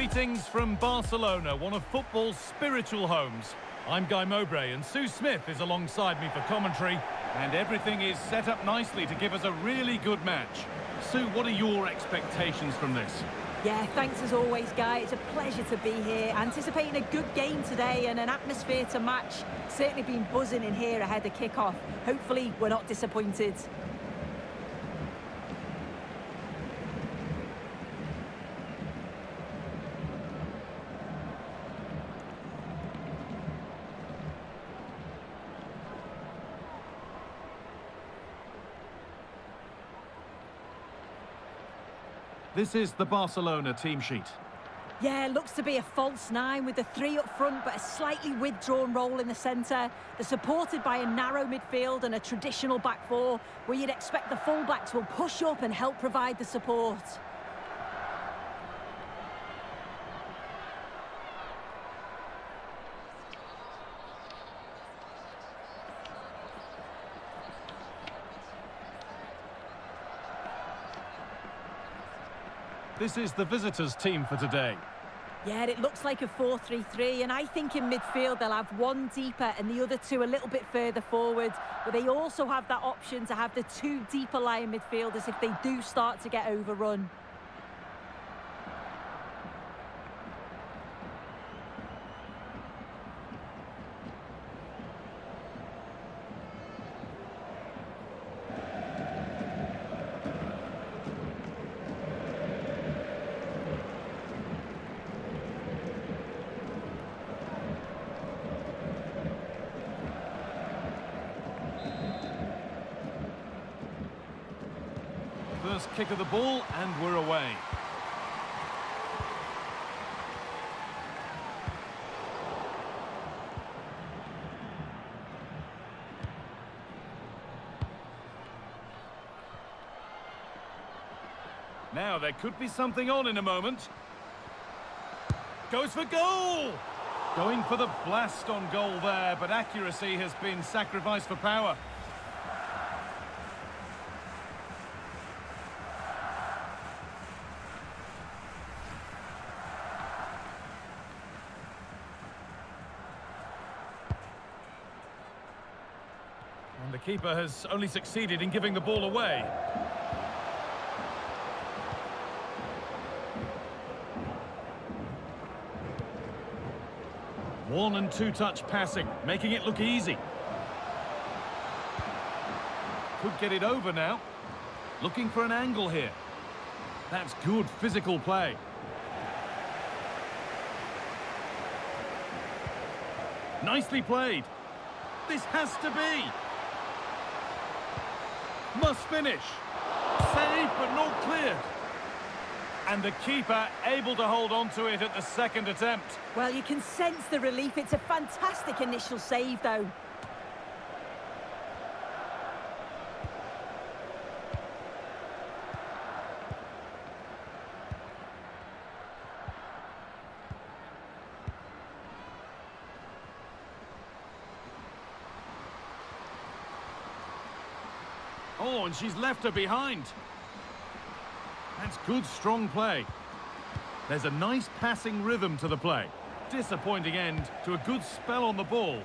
Greetings from Barcelona, one of football's spiritual homes. I'm Guy Mowbray and Sue Smith is alongside me for commentary. And everything is set up nicely to give us a really good match. Sue, what are your expectations from this? Yeah, thanks as always, Guy. It's a pleasure to be here. Anticipating a good game today and an atmosphere to match. Certainly been buzzing in here ahead of kick-off. Hopefully, we're not disappointed. This is the Barcelona team sheet. Yeah, looks to be a false nine with the three up front, but a slightly withdrawn role in the centre. They're supported by a narrow midfield and a traditional back four, where you'd expect the fullbacks will push up and help provide the support. This is the visitors' team for today. Yeah, it looks like a 4-3-3, and I think in midfield they'll have one deeper and the other two a little bit further forward. But they also have that option to have the two deeper lying midfielders if they do start to get overrun. First kick of the ball, and we're away. Now, there could be something on in a moment. Goes for goal! Going for the blast on goal there, but accuracy has been sacrificed for power. Keeper has only succeeded in giving the ball away. One and two touch passing, making it look easy. Could get it over now. Looking for an angle here. That's good physical play. Nicely played. This has to be. Must finish. Save, but not cleared. And the keeper able to hold on to it at the second attempt. Well, you can sense the relief. It's a fantastic initial save, though. And she's left her behind. That's good, strong play. There's a nice passing rhythm to the play. Disappointing end to a good spell on the ball.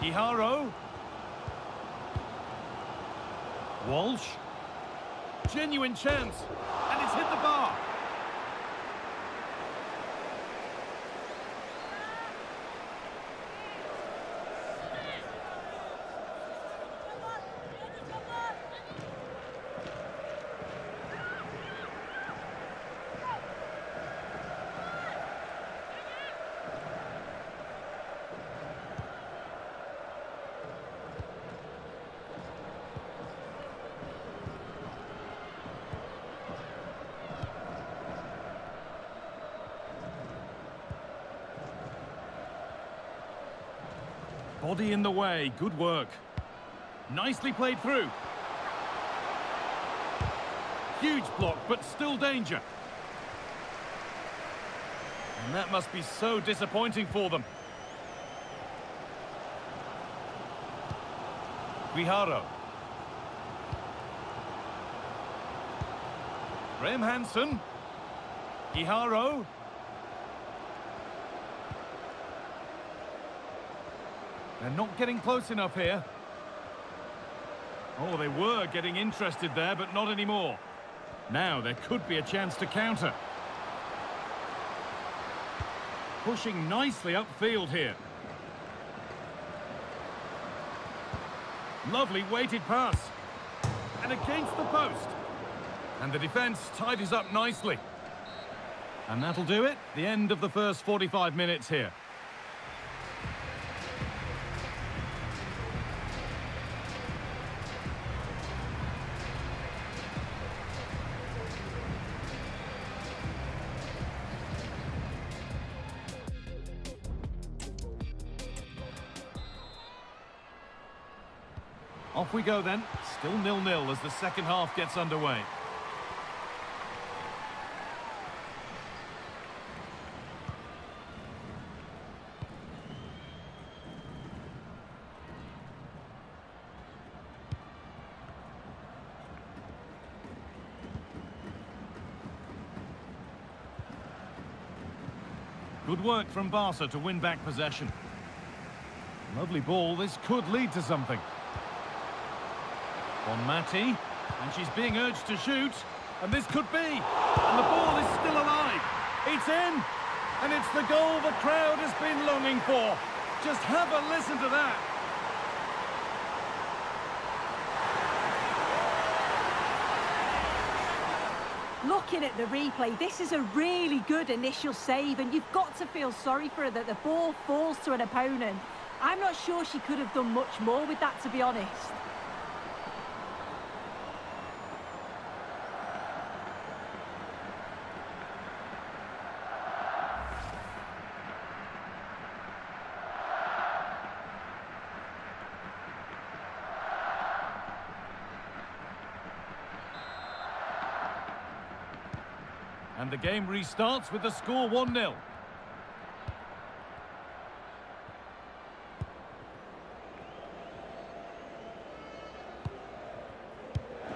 Guijarro. Walsh. Genuine chance. Body in the way, good work. Nicely played through. Huge block, but still danger. And that must be so disappointing for them. Guijarro. Graham Hansen. Guijarro. They're not getting close enough here. Oh, they were getting interested there, but not anymore. Now there could be a chance to counter. Pushing nicely upfield here. Lovely weighted pass. And against the post. And the defence tidies up nicely. And that'll do it. The end of the first 45 minutes here. Off we go then. Still nil-nil as the second half gets underway. Good work from Barca to win back possession. Lovely ball. This could lead to something. Bonmatí. And she's being urged to shoot. And this could be. And the ball is still alive. It's in. And it's the goal the crowd has been longing for. Just have a listen to that. Looking at the replay, this is a really good initial save, and you've got to feel sorry for her that the ball falls to an opponent. I'm not sure she could have done much more with that, to be honest. And the game restarts with the score 1-0.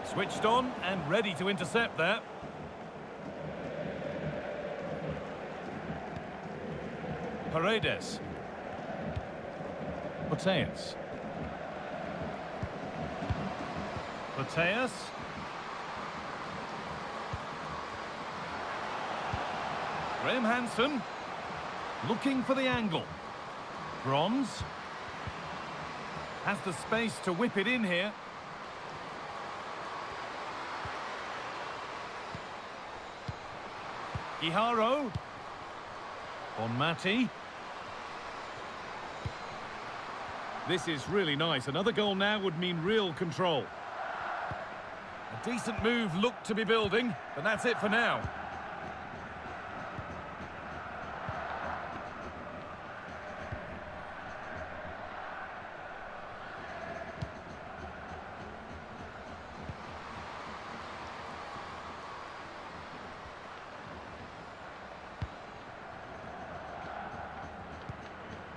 Switched on and ready to intercept there. Paredes. Mateus. Mateus. Graham Hansen looking for the angle. Bronze has the space to whip it in here. Guijarro. Bonmatí. This is really nice. Another goal now would mean real control. A decent move looked to be building, but that's it for now.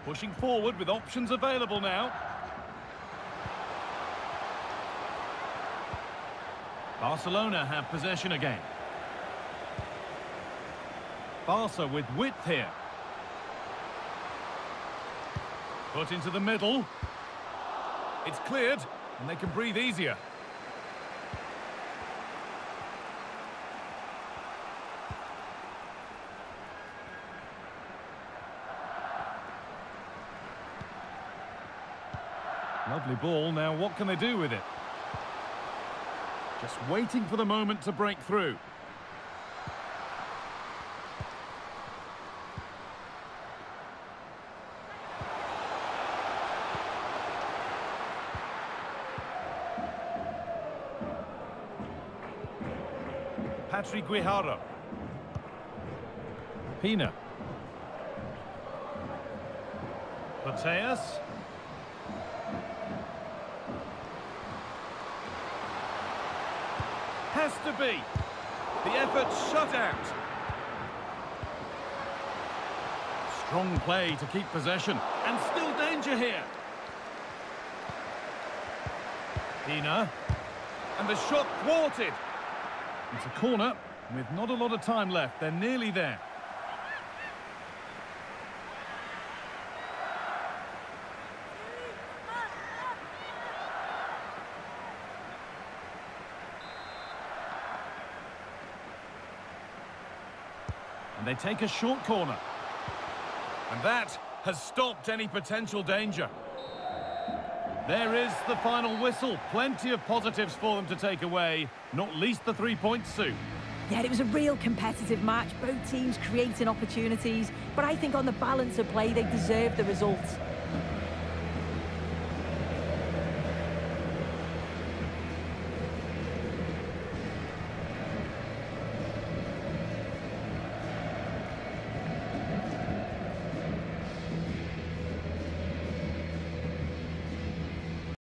Pushing forward with options available now. Barcelona have possession again. Barca with width here. Put into the middle. It's cleared, and they can breathe easier. Lovely ball. Now, what can they do with it? Just waiting for the moment to break through. Patrick Guijarro. Pina. Mateus. Has to be. The effort shut out. Strong play to keep possession. And still danger here. Pina. And the shot thwarted. It's a corner. With not a lot of time left, they're nearly there. And they take a short corner. And that has stopped any potential danger. There is the final whistle. Plenty of positives for them to take away, not least the three points, Sue. Yeah, it was a real competitive match, both teams creating opportunities, but I think on the balance of play, they deserved the result.